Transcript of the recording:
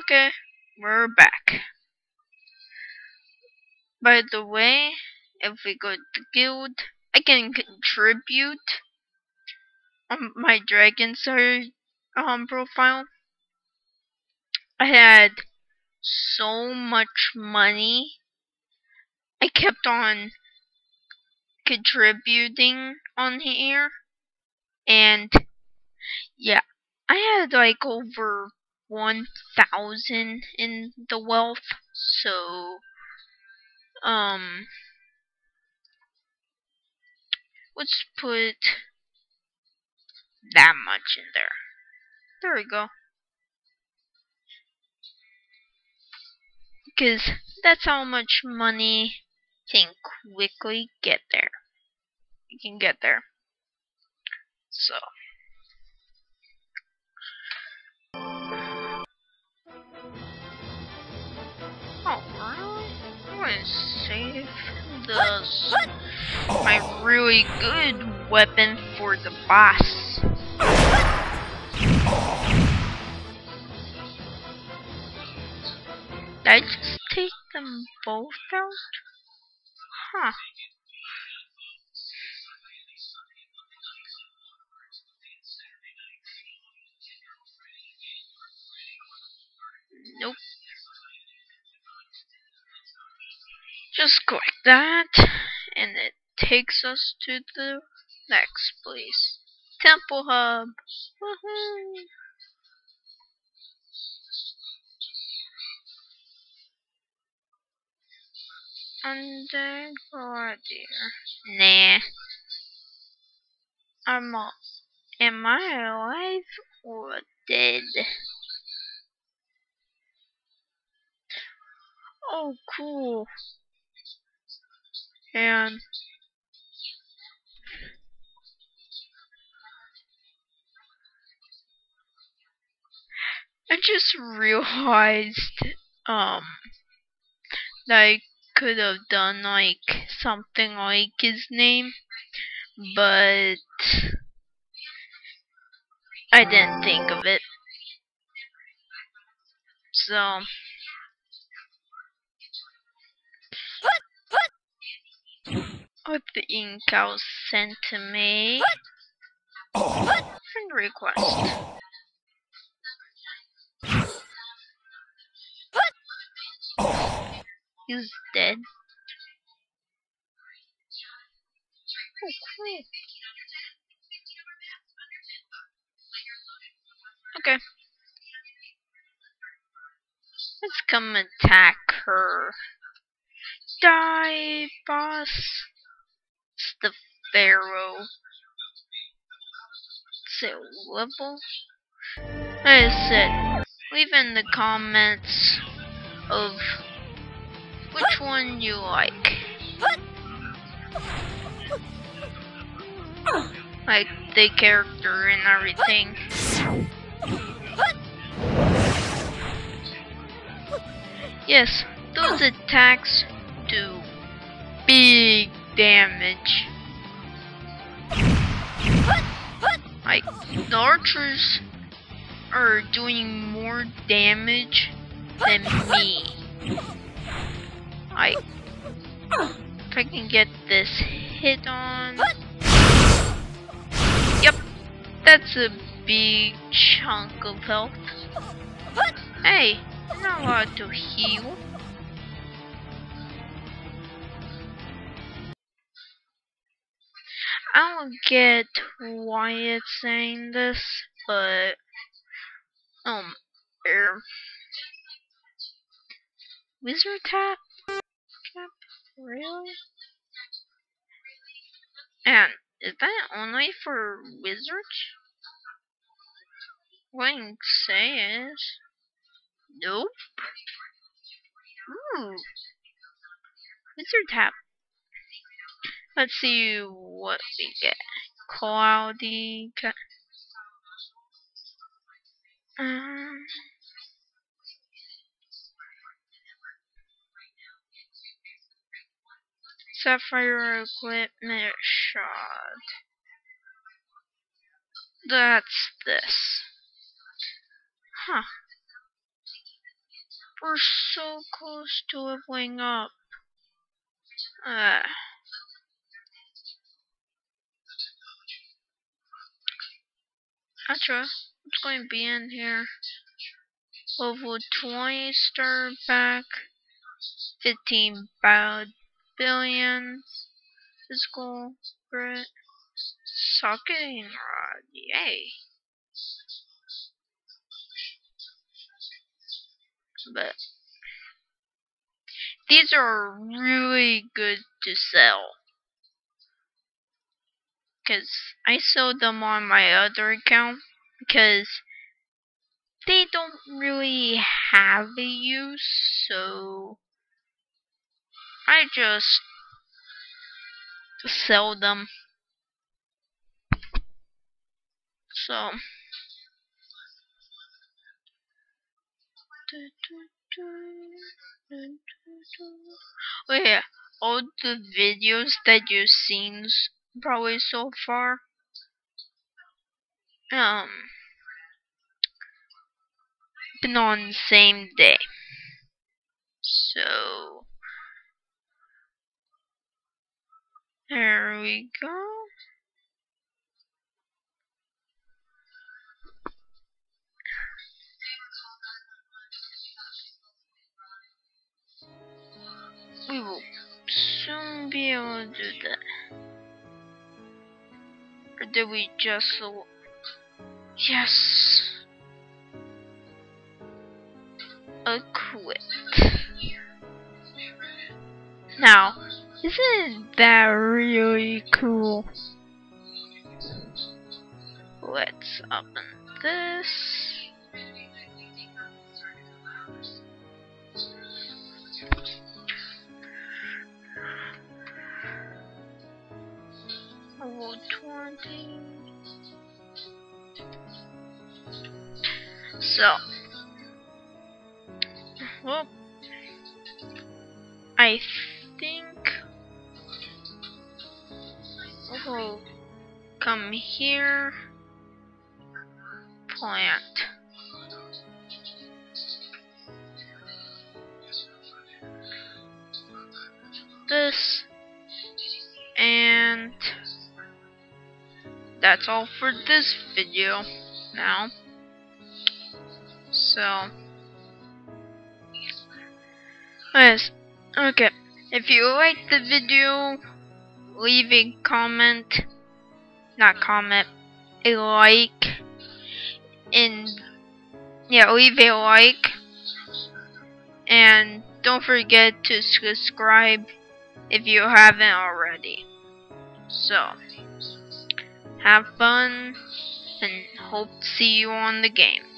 Okay, we're back. By the way, if we go to guild, I can contribute on my Dragon Slayer um, profile. I had so much money. I kept on contributing on here. And yeah, I had like over 1000 in the wealth. So, um, let's put that much in there. There we go. Because that's how much money can quickly get there. You can get there. So. Gonna save this, my really good weapon for the boss. Did I just take them both out? Huh. Nope. Just click that, and it takes us to the next place. Temple Hub. Woohoo! Under. Nah. I'm all, Am I alive or dead? Oh, cool. And I just realized um that I could have done like something like his name, but I didn't think of it. So what the Incal sent to me. Friend request. He's dead. Oh, cool. Okay. Let's come attack her. Die, boss. Pharaoh. Say level? I said, leave in the comments of which one you like. Like the character and everything. Yes, those attacks do big damage. Like, the archers are doing more damage than me. I, if I can get this hit on. Yep, that's a big chunk of health. Hey, I'm not allowed to heal. I don't get why it's saying this, but um, er, wizard tap, really? And is that only for wizards? What I can say is, nope. Ooh, wizard tap. Let's see what we get. Cloudy. Um, Sapphire Equipment Shot. That's this. Huh. We're so close to leveling up. Uh. Gotcha. What's going to be in here? Level 20 star pack. 15 billion. Physical grit. Socketing rod. Yay. But these are really good to sell. Because I sold them on my other account. Because they don't really have a use. So I just sell them. So. Oh yeah, all the videos that you've seen probably so far, um, been on same day. So, there we go. We will soon be able to do that. Or did we just... Yes! Equip. Now, isn't that really cool? Let's open this. So, well, I think we'll come here, plant. This and that's all for this video now. So, yes, okay. If you liked the video, leave a comment, not comment, a like, and yeah, leave a like, and don't forget to subscribe if you haven't already. So, have fun and hope to see you on the game.